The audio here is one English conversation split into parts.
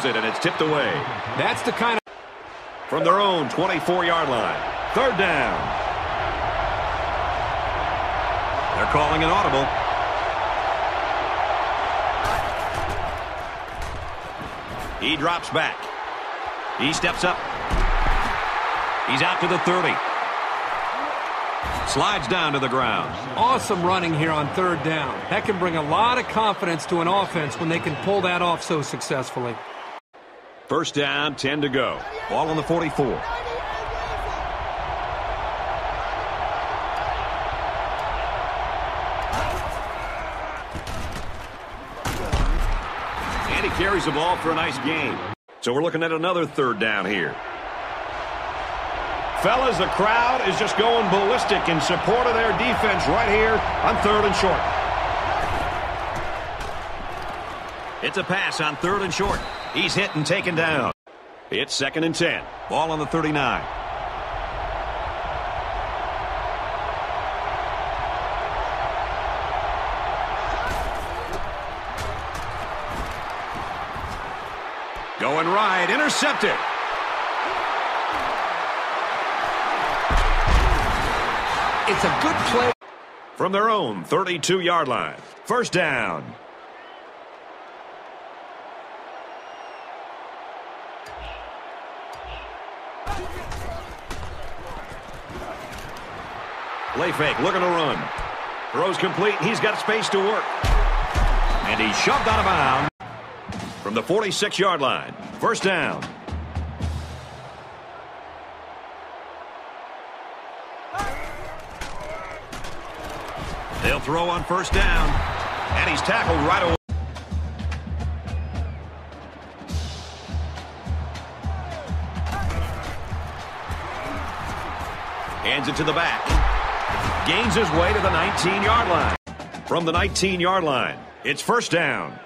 Throws it, and it's tipped away. That's the kind of... From their own 24-yard line. Third down. They're calling an audible. He drops back. He steps up. He's out to the 30. Slides down to the ground. Awesome running here on third down. That can bring a lot of confidence to an offense when they can pull that off so successfully. First down, 10 to go. Ball on the 44. And he carries the ball for a nice gain. So we're looking at another third down here. Fellas, the crowd is just going ballistic in support of their defense right here on third and short. It's a pass on third and short. He's hit and taken down. It's second and 10. Ball on the 39. Going right, intercepted. It's a good play. From their own 32-yard line. First down. Play fake, looking to run. Throws complete. He's got space to work. And he's shoved out of bounds from the 46-yard line. First down. They'll throw on first down. And he's tackled right away. Hands it to the back. Gains his way to the 19-yard line. From the 19-yard line, it's first down.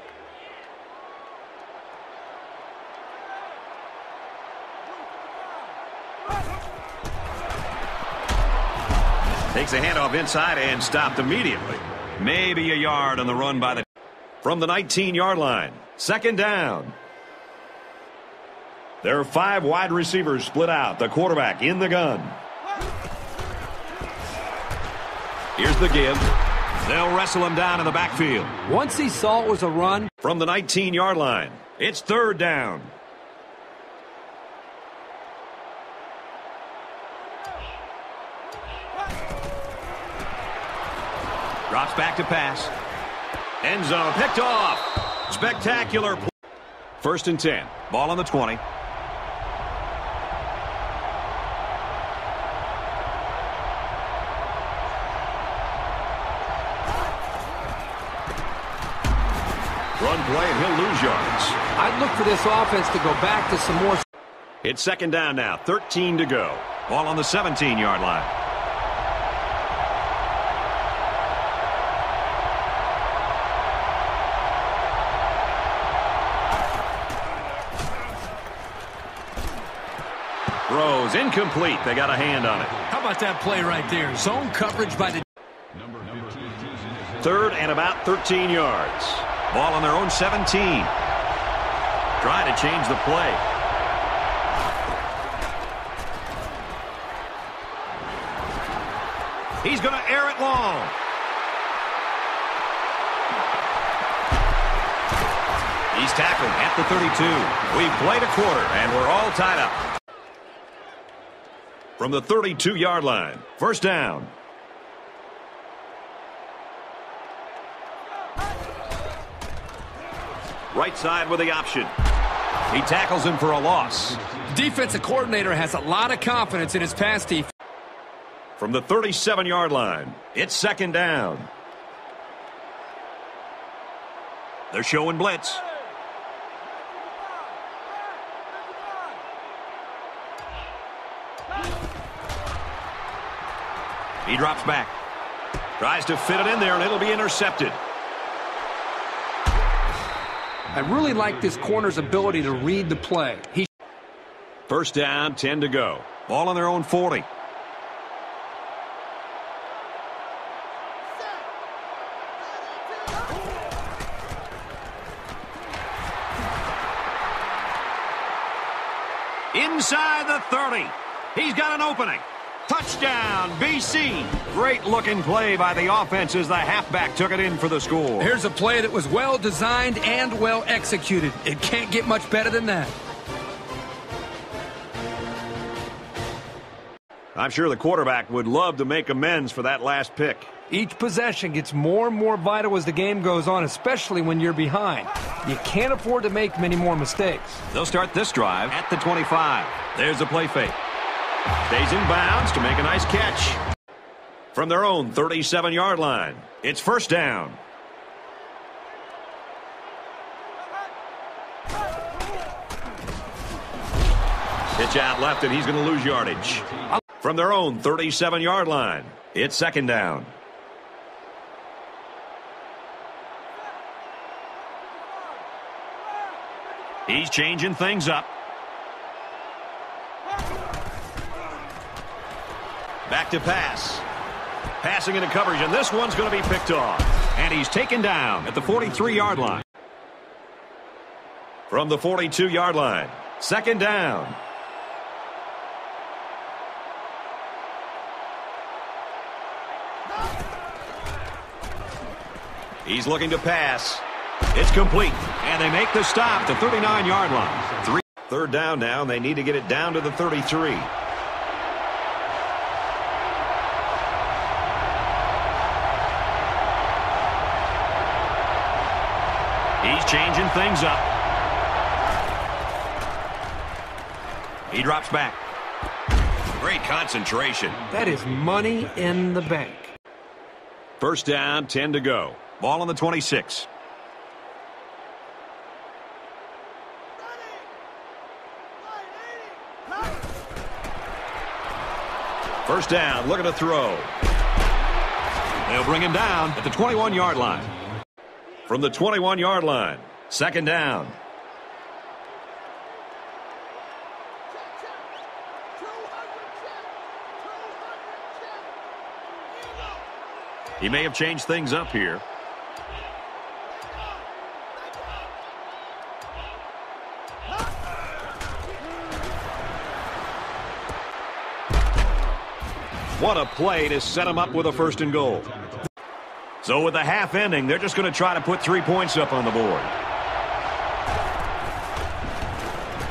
Takes a handoff inside and stopped immediately. Maybe a yard on the run by the... From the 19-yard line, second down. There are five wide receivers split out. The quarterback in the gun. Here's the give. They'll wrestle him down in the backfield. Once he saw it was a run. From the 19-yard line, it's third down. Drops back to pass. End zone picked off. Spectacular. First and 10. Ball on the 20. For this offense to go back to some more. It's second down now. 13 to go. Ball on the 17-yard line. Throws incomplete. They got a hand on it. How about that play right there? Zone coverage by the... Third and about 13 yards. Ball on their own 17. Trying to change the play. He's going to air it long. He's tackled at the 32. We've played a quarter, and we're all tied up. From the 32-yard line, first down. Right side with the option. He tackles him for a loss. Defensive coordinator has a lot of confidence in his pass defense. From the 37-yard line, it's second down. They're showing blitz. He drops back. Tries to fit it in there, and it'll be intercepted. I really like this corner's ability to read the play. He First down, 10 to go. Ball on their own 40. Inside the 30. He's got an opening. Touchdown, BC. Great looking play by the offense as the halfback took it in for the score. Here's a play that was well designed and well executed. It can't get much better than that. I'm sure the quarterback would love to make amends for that last pick. Each possession gets more and more vital as the game goes on, especially when you're behind. You can't afford to make many more mistakes. They'll start this drive at the 25. There's a play fake. Stays in bounds to make a nice catch. From their own 37-yard line, it's first down. Pitch out left, and he's going to lose yardage. From their own 37-yard line, it's second down. He's changing things up. Back to pass. Passing into coverage, and this one's going to be picked off. And he's taken down at the 43-yard line. From the 42-yard line, second down. He's looking to pass. It's complete. And they make the stop to 39-yard line. Third down now, and they need to get it down to the 33. He's changing things up. He drops back. Great concentration. That is money in the bank. First down, 10 to go. Ball on the 26. First down, looking to throw. They'll bring him down at the 21-yard line. From the 21-yard line, second down. He may have changed things up here. What a play to set him up with a first and goal. So with the half ending, they're just going to try to put three points up on the board.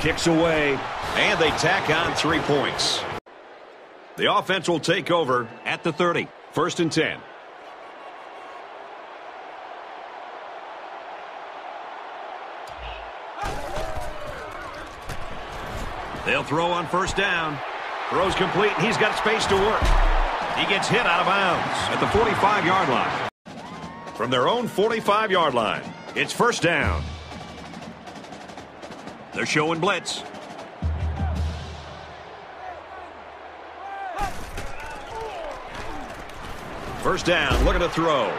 Kicks away, and they tack on three points. The offense will take over at the 30. First and 10. They'll throw on first down. Throws complete, he's got space to work. He gets hit out of bounds at the 45-yard line. From their own 45-yard line, it's first down. They're showing blitz. First down, looking to throw.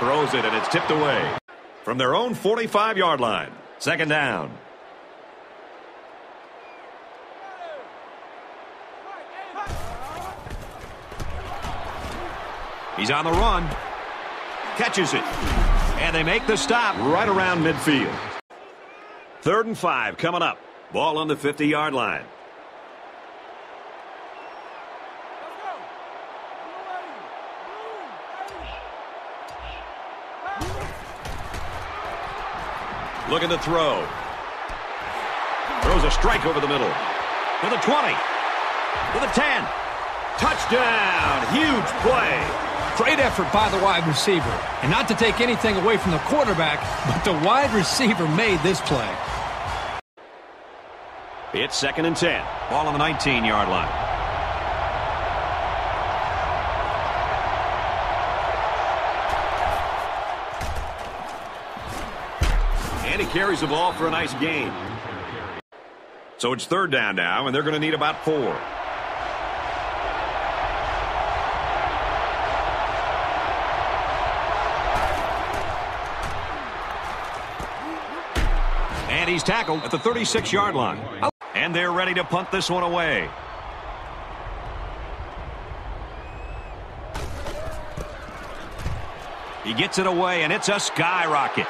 Throws it, and it's tipped away. From their own 45-yard line, second down. He's on the run. Catches it. And they make the stop right around midfield. Third and five coming up. Ball on the 50-yard line. Looking to throw. Throws a strike over the middle. To the 20. To the 10. Touchdown. Huge play. Great effort by the wide receiver. And not to take anything away from the quarterback, but the wide receiver made this play. It's second and 10. Ball on the 19-yard line. And he carries the ball for a nice gain. So it's third down now, and they're going to need about four. Tackled at the 36-yard line. And they're ready to punt this one away. He gets it away, and it's a skyrocket.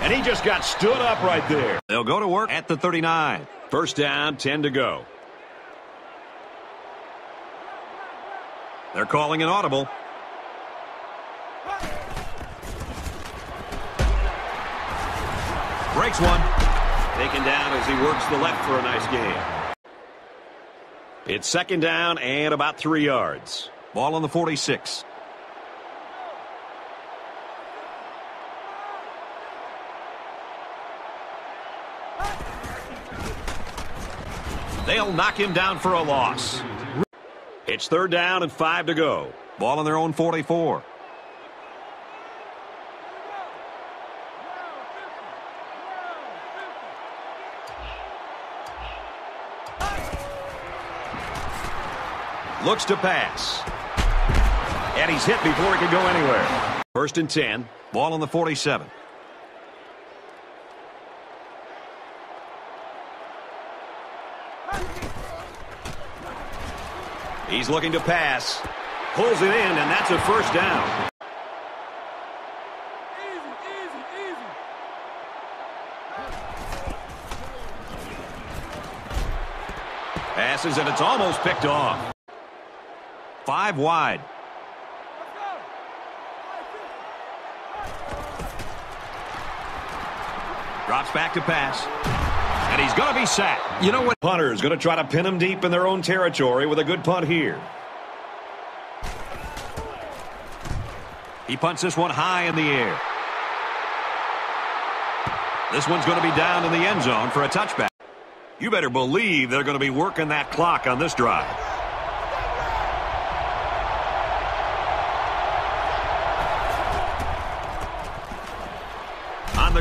And he just got stood up right there. They'll go to work at the 39. First down, 10 to go. They're calling an audible. Breaks one. Taken down as he works the left for a nice game. It's second down and about three yards. Ball on the 46. They'll knock him down for a loss. It's third down and five to go. Ball on their own 44. Looks to pass. And he's hit before he can go anywhere. First and 10. Ball on the 47. He's looking to pass. Pulls it in, and that's a first down. Passes, and it's almost picked off. Five wide. Drops back to pass. And he's going to be sacked. You know what? Punter is going to try to pin him deep in their own territory with a good punt here. He punts this one high in the air. This one's going to be down in the end zone for a touchback. You better believe they're going to be working that clock on this drive.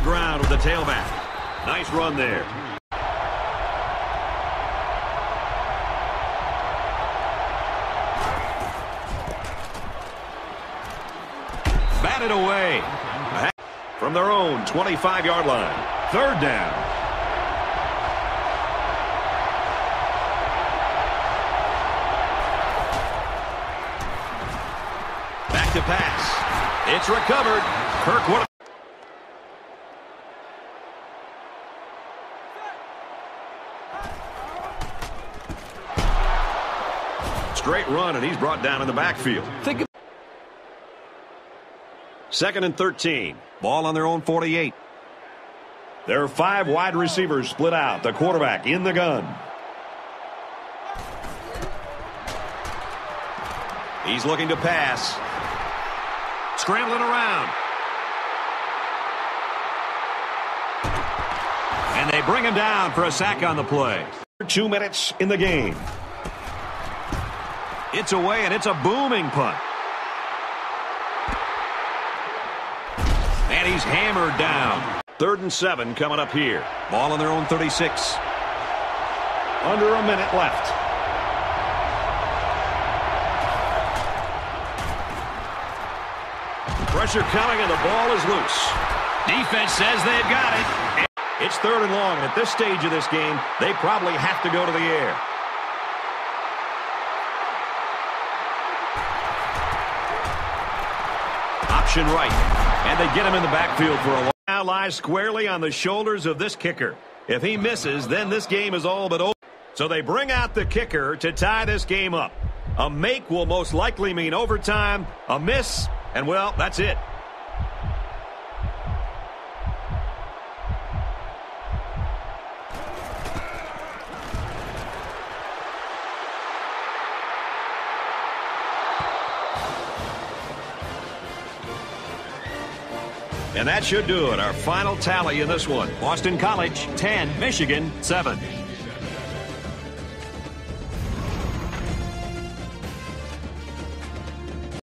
Ground with the tailback. Nice run there. Batted away. From their own 25-yard line. Third down. Back to pass. It's recovered. Kirk, what Straight run, and he's brought down in the backfield. Think of Second and 13. Ball on their own 48. There are five wide receivers split out. The quarterback in the gun. He's looking to pass. Scrambling around. And they bring him down for a sack on the play. Two minutes in the game. It's away, and it's a booming punt. And he's hammered down. Third and seven coming up here. Ball on their own 36. Under a minute left. Pressure coming, and the ball is loose. Defense says they've got it. It's third and long, and at this stage of this game, they probably have to go to the air. Option right. And they get him in the backfield for a long. Now lies squarely on the shoulders of this kicker. If he misses, then this game is all but over. So they bring out the kicker to tie this game up. A make will most likely mean overtime. A miss, and well, that's it. And that should do it. Our final tally in this one. Boston College, 10. Michigan, 7.